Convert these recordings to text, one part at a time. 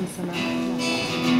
に備わり。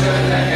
Amen.